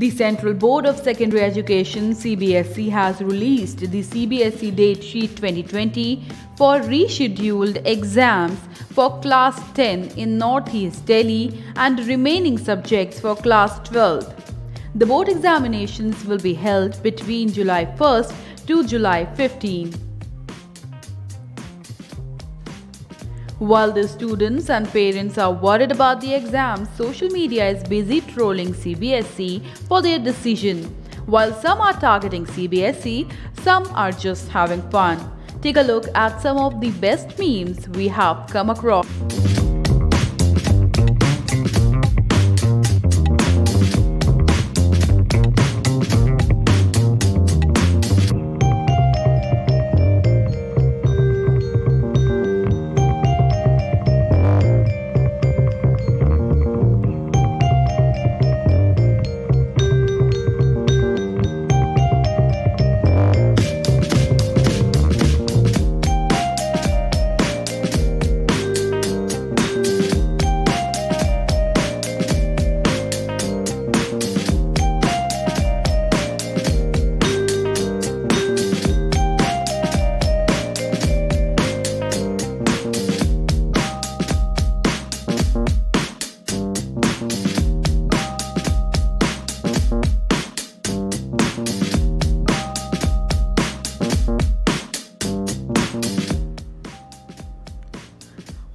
The Central Board of Secondary Education CBSE has released the CBSE date sheet 2020 for rescheduled exams for class 10 in Northeast Delhi and remaining subjects for class 12. The board examinations will be held between July 1st to July 15. While the students and parents are worried about the exams, social media is busy trolling CBSE for their decision. While some are targeting CBSE, some are just having fun. Take a look at some of the best memes we have come across.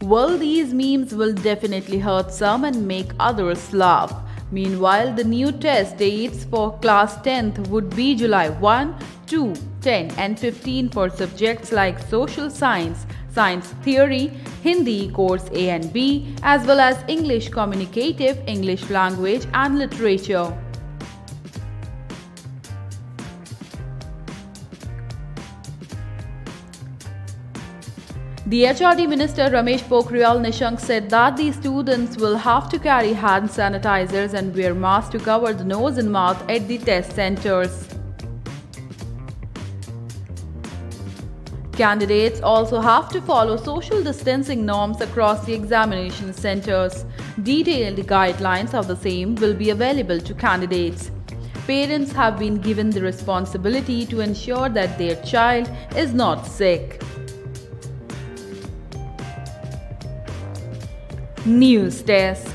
Well, these memes will definitely hurt some and make others laugh. Meanwhile, the new test dates for class 10th would be July 1, 2, 10 and 15 for subjects like social science, science theory, Hindi course A and B, as well as English communicative, English language and literature. The HRD Minister Ramesh Pokhriyal Nishank said that the students will have to carry hand sanitizers and wear masks to cover the nose and mouth at the test centers. Candidates also have to follow social distancing norms across the examination centers. Detailed guidelines of the same will be available to candidates. Parents have been given the responsibility to ensure that their child is not sick. News Desk